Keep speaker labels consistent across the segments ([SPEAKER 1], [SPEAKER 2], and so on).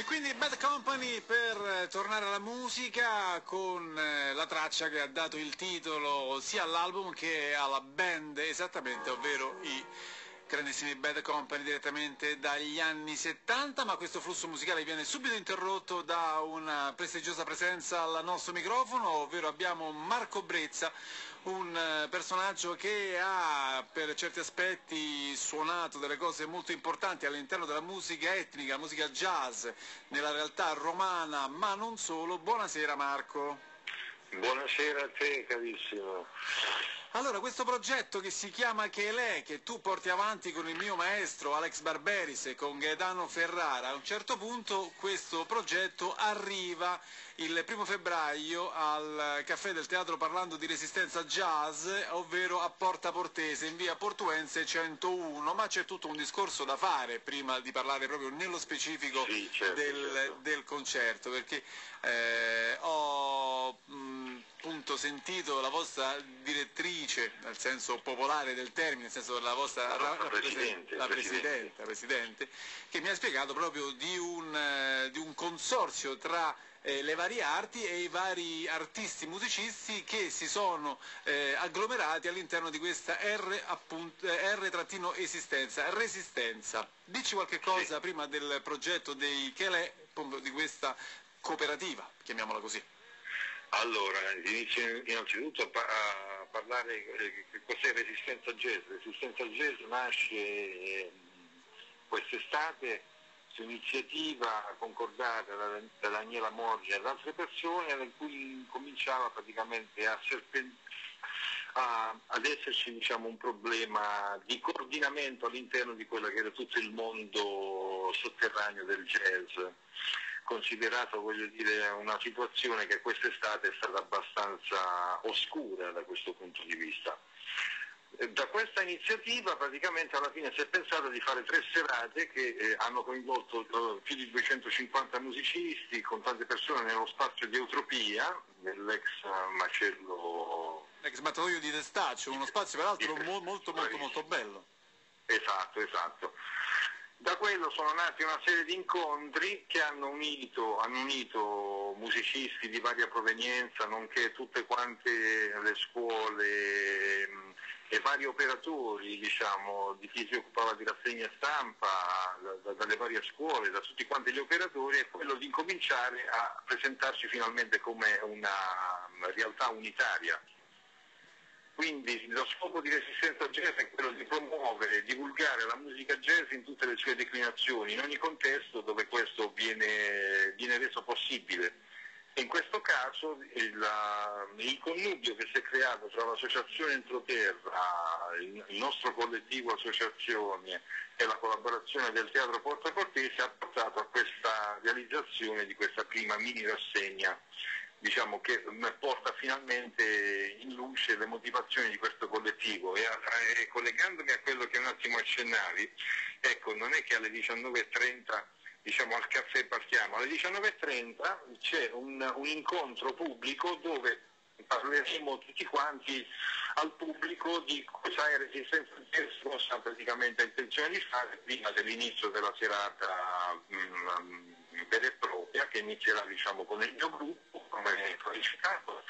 [SPEAKER 1] E quindi Bad Company per eh, tornare alla musica con eh, la traccia che ha dato il titolo sia all'album che alla band esattamente, ovvero i grandissimi Bad Company direttamente dagli anni 70, ma questo flusso musicale viene subito interrotto da una prestigiosa presenza al nostro microfono, ovvero abbiamo Marco Brezza, un eh, personaggio che ha per certi aspetti suonato delle cose molto importanti all'interno della musica etnica, musica jazz, nella realtà romana, ma non solo. Buonasera Marco.
[SPEAKER 2] Buonasera a te carissimo.
[SPEAKER 1] Allora, questo progetto che si chiama Chele, che tu porti avanti con il mio maestro Alex Barberis e con Gaetano Ferrara, a un certo punto questo progetto arriva il primo febbraio al Caffè del Teatro parlando di resistenza jazz, ovvero a Porta Portese, in via Portuense 101, ma c'è tutto un discorso da fare prima di parlare proprio nello specifico
[SPEAKER 2] sì, certo,
[SPEAKER 1] del,
[SPEAKER 2] certo.
[SPEAKER 1] del, concerto, perché eh, ho... Mh, appunto sentito la vostra direttrice, nel senso popolare del termine, nel senso la vostra
[SPEAKER 2] la, la, presidente,
[SPEAKER 1] la presidente, presidente, che mi ha spiegato proprio di un, di un consorzio tra eh, le varie arti e i vari artisti musicisti che si sono eh, agglomerati all'interno di questa R, appunto, eh, R-esistenza, resistenza. Dici qualche cosa sì. prima del progetto dei Chele, di questa cooperativa, chiamiamola così.
[SPEAKER 2] Allora, inizio innanzitutto a, pa a parlare eh, che cos'è Resistenza Jazz. Resistenza Jazz nasce eh, quest'estate su iniziativa concordata da, da Daniela Morgia e da altre persone in cui cominciava praticamente a a, ad esserci diciamo, un problema di coordinamento all'interno di quello che era tutto il mondo sotterraneo del jazz considerato dire, una situazione che quest'estate è stata abbastanza oscura da questo punto di vista. Da questa iniziativa praticamente alla fine si è pensato di fare tre serate che eh, hanno coinvolto eh, più di 250 musicisti con tante persone nello spazio di Eutropia, nell'ex macello...
[SPEAKER 1] Ex mattatoio di Testaccio, uno spazio peraltro mo molto molto molto bello.
[SPEAKER 2] Esatto, esatto. Quello sono nati una serie di incontri che hanno unito, hanno unito, musicisti di varia provenienza, nonché tutte quante le scuole mh, e vari operatori diciamo, di chi si occupava di rassegna stampa, da, da, dalle varie scuole, da tutti quanti gli operatori, è quello di incominciare a presentarci finalmente come una realtà unitaria quindi lo scopo di Resistenza Jazz è quello di promuovere e divulgare la musica jazz in tutte le sue declinazioni, in ogni contesto dove questo viene, viene reso possibile. in questo caso il, il, connubio che si è creato tra l'associazione Entroterra, il, nostro collettivo associazioni e la collaborazione del Teatro Porta Cortese ha portato a questa realizzazione di questa prima mini rassegna diciamo, che porta finalmente in luce le motivazioni di questo collettivo. E, a, e collegandomi a quello che un attimo accennavi, ecco, non è che alle 19.30 diciamo, al caffè partiamo, alle 19.30 c'è un, un incontro pubblico dove parleremo tutti quanti al pubblico di cosa è Resistenza cosa praticamente ha intenzione di fare prima dell'inizio della serata mh, mm, vera e propria che inizierà diciamo, con il mio gruppo come qualificato.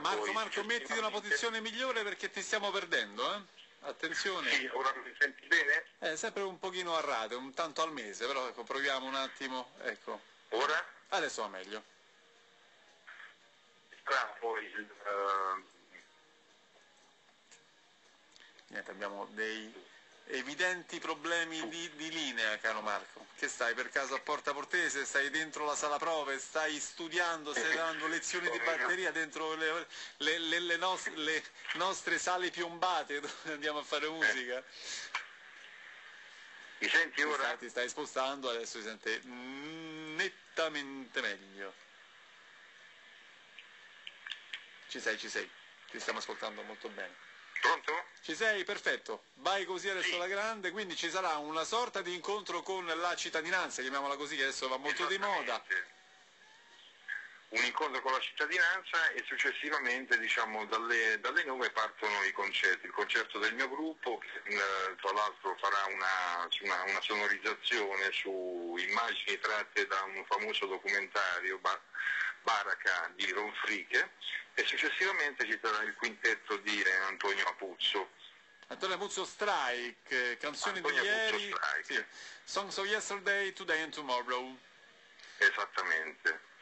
[SPEAKER 1] Marco, Marco, mettiti in una posizione migliore perché ti stiamo perdendo, eh? Attenzione.
[SPEAKER 2] Sì, ora mi senti bene?
[SPEAKER 1] Eh, sempre un pochino a rate, un tanto al mese, però ecco, proviamo un attimo, ecco.
[SPEAKER 2] Ora?
[SPEAKER 1] Adesso va meglio.
[SPEAKER 2] Tra poi il, uh...
[SPEAKER 1] Niente, abbiamo dei evidenti problemi di, di, linea, caro Marco. Che stai per caso a Porta Portese? Stai dentro la sala prove? Stai studiando? Stai dando lezioni di batteria dentro le, le, le, le nostre, nostre, sale piombate dove andiamo a fare musica?
[SPEAKER 2] Mi senti ora? Ti
[SPEAKER 1] stai, ti stai spostando, adesso si sente nettamente meglio. Ci sei, ci sei. Ti stiamo ascoltando molto bene.
[SPEAKER 2] Pronto?
[SPEAKER 1] Ci sei, perfetto. Vai così adesso
[SPEAKER 2] sì.
[SPEAKER 1] alla grande, quindi ci sarà una sorta di incontro con la cittadinanza, chiamiamola così, che adesso va molto di moda.
[SPEAKER 2] un incontro con la cittadinanza e successivamente diciamo, dalle, dalle 9 partono i concerti, il concerto del mio gruppo che eh, tra l'altro farà una, una, una, sonorizzazione su immagini tratte da un famoso documentario Bar- Baraka di Ronfriche e successivamente ci sarà il quintetto di Antonio Apuzzo.
[SPEAKER 1] Antonio Apuzzo Strike, canzoni
[SPEAKER 2] Antonio
[SPEAKER 1] di ieri. Sì. Songs of Yesterday, Today and Tomorrow.
[SPEAKER 2] Esattamente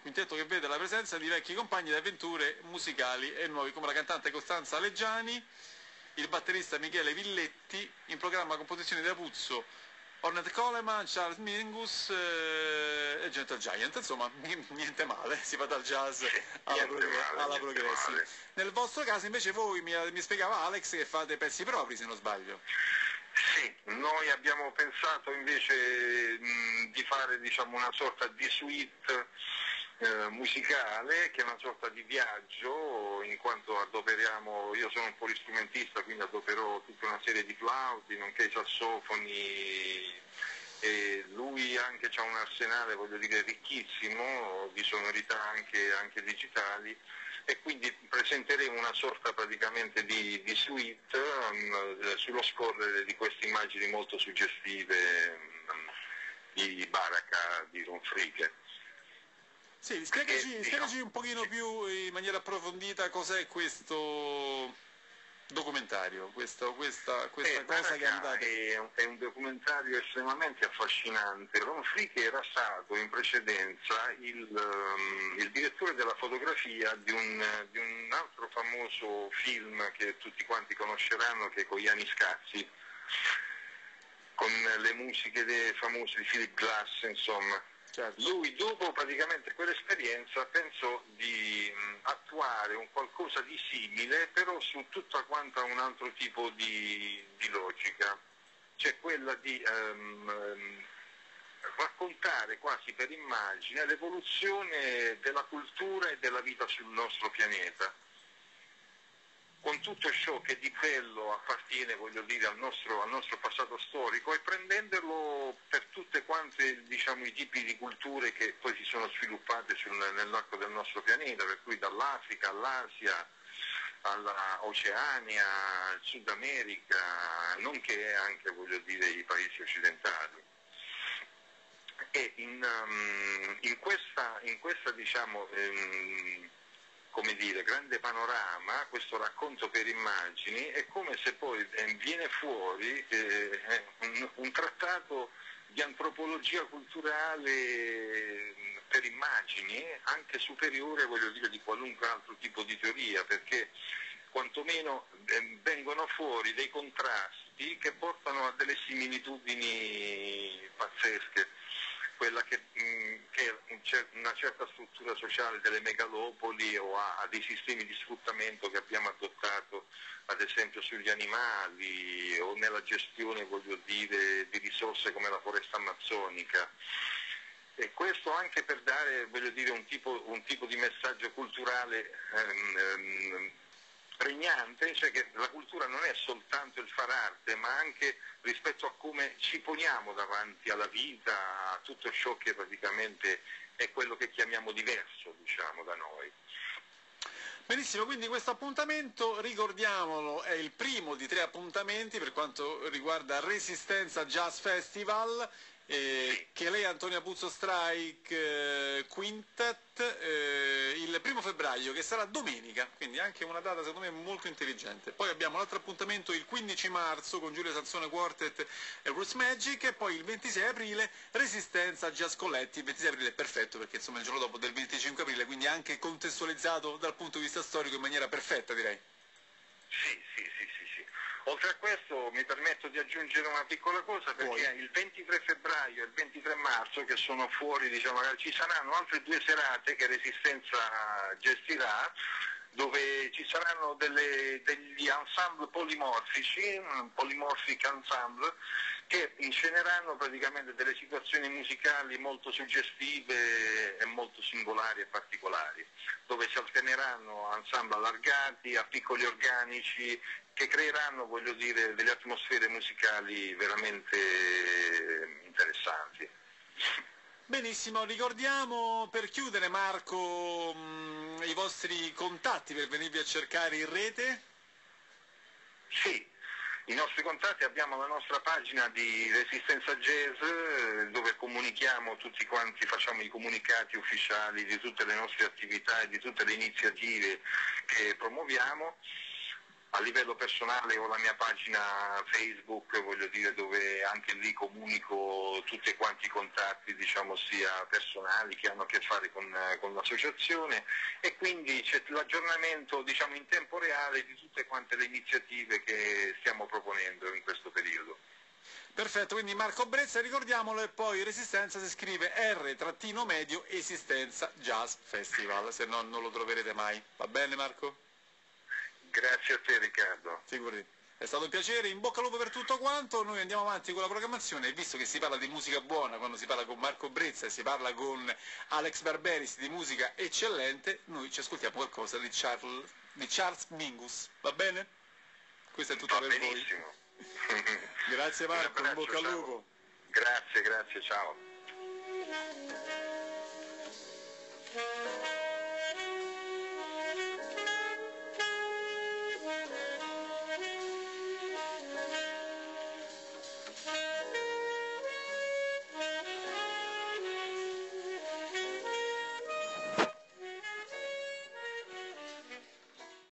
[SPEAKER 1] quintetto che vede la presenza di vecchi compagni di avventure musicali e nuovi, come la cantante Costanza Leggiani, il batterista Michele Villetti, in programma composizioni di Apuzzo, Ornette Coleman, Charles Mingus eh, e Gentle Giant, insomma niente male, si va dal jazz alla,
[SPEAKER 2] prog- male,
[SPEAKER 1] alla progressive. Nel vostro caso invece voi mi, mi spiegava Alex che fate pezzi propri se non sbaglio.
[SPEAKER 2] Sì, noi abbiamo pensato invece mh, di fare diciamo, una sorta di suite eh, musicale che è una sorta di viaggio in quanto adoperiamo, io sono un polistrumentista quindi adoperò tutta una serie di flauti nonché i sassofoni e lui anche ha un arsenale voglio dire ricchissimo di sonorità anche, anche digitali e quindi presenteremo una sorta praticamente di, di suite um, sullo scorrere di queste immagini molto suggestive um, di Baraka di Ronfrighe.
[SPEAKER 1] Sì, spiegaci, spiegaci un pochino più in maniera approfondita cos'è questo documentario, questo, questa, questa
[SPEAKER 2] eh,
[SPEAKER 1] cosa che andate...
[SPEAKER 2] È un, è un documentario estremamente affascinante. Ron Frick era stato in precedenza il, um, il direttore della fotografia di un, di un, altro famoso film che tutti quanti conosceranno che è Coiani Scazzi, con le musiche dei famosi di Philip Glass, insomma. Certo. Lui dopo praticamente quell'esperienza pensò di mh, attuare un qualcosa di simile però su tutta quanta un altro tipo di, di logica, cioè quella di um, raccontare quasi per immagine l'evoluzione della cultura e della vita sul nostro pianeta con tutto ciò che di bello appartiene dire, al, nostro, al nostro passato storico e prendenderlo per tutte quante diciamo, i tipi di culture che poi si sono sviluppate nell'arco del nostro pianeta, per cui dall'Africa all'Asia, all'Oceania, al Sud America, nonché anche dire, i paesi occidentali. E in, um, in questa, in questa diciamo, um, come dire, grande panorama, questo racconto per immagini, è come se poi eh, viene fuori eh, un, trattato di antropologia culturale mm, per immagini, anche superiore voglio dire, di qualunque altro tipo di teoria, perché quantomeno eh, vengono fuori dei contrasti che portano a delle similitudini pazzesche quella che, mh, che una certa struttura sociale delle megalopoli o a, a, dei sistemi di sfruttamento che abbiamo adottato ad esempio sugli animali o nella gestione voglio dire, di risorse come la foresta amazzonica. E questo anche per dare dire, un, tipo, un, tipo, di messaggio culturale ehm, ehm, pregnante, cioè che la cultura non è soltanto il far arte, ma anche rispetto a come ci poniamo davanti alla vita, a tutto ciò che praticamente è quello che chiamiamo diverso, diciamo, da noi.
[SPEAKER 1] Benissimo, quindi questo appuntamento, ricordiamolo, è il primo di tre appuntamenti per quanto riguarda Resistenza Jazz Festival eh, che lei Antonia Puzzo Strike eh, Quintet eh, il primo febbraio che sarà domenica, quindi anche una data secondo me molto intelligente. Poi abbiamo l'altro appuntamento il 15 marzo con Giulia Sansone Quartet e Roots Magic e poi il 26 aprile Resistenza Jazz Colletti, il 26 aprile è perfetto perché insomma il giorno dopo del 25 aprile, quindi anche contestualizzato dal punto di vista storico in maniera perfetta direi.
[SPEAKER 2] Sì, sì, sì, sì. Oltre a questo mi permetto di aggiungere una piccola cosa perché Poi. il 23 febbraio il 23 marzo che sono fuori, diciamo, ci saranno altre due serate che Resistenza gestirà dove ci saranno delle, degli ensemble polimorfici, polimorfic ensemble, che insceneranno praticamente delle situazioni musicali molto suggestive e molto singolari e particolari, dove si alterneranno ensemble allargati a piccoli organici che creeranno voglio dire, delle atmosfere musicali veramente interessanti.
[SPEAKER 1] Benissimo, ricordiamo per chiudere Marco mh, i vostri contatti per venirvi a cercare in rete.
[SPEAKER 2] Sì, i nostri contatti abbiamo la nostra pagina di Resistenza Jazz eh, dove comunichiamo tutti quanti, facciamo i comunicati ufficiali di tutte le nostre attività e di tutte le iniziative che promuoviamo a livello personale ho la mia pagina Facebook, voglio dire, dove anche lì comunico tutti quanti i contatti, diciamo, sia personali che hanno a che fare con, con l'associazione e quindi c'è l'aggiornamento diciamo, in tempo reale di tutte quante le iniziative che stiamo proponendo in questo periodo.
[SPEAKER 1] Perfetto, quindi Marco Brezza, ricordiamolo, e poi Resistenza si scrive R-medio Esistenza Jazz Festival, se no non lo troverete mai. Va bene Marco?
[SPEAKER 2] Grazie a te Riccardo.
[SPEAKER 1] Figurati. È stato un piacere, in bocca al lupo per tutto quanto, noi andiamo avanti con la programmazione e visto che si parla di musica buona, quando si parla con Marco Brezza e si parla con Alex Barberis di musica eccellente, noi ci ascoltiamo qualcosa di Charles, di Charles Mingus, va bene? Questo è tutto
[SPEAKER 2] va
[SPEAKER 1] per
[SPEAKER 2] benissimo.
[SPEAKER 1] voi. grazie Marco,
[SPEAKER 2] abbraccio,
[SPEAKER 1] in bocca al lupo.
[SPEAKER 2] Grazie, grazie, ciao.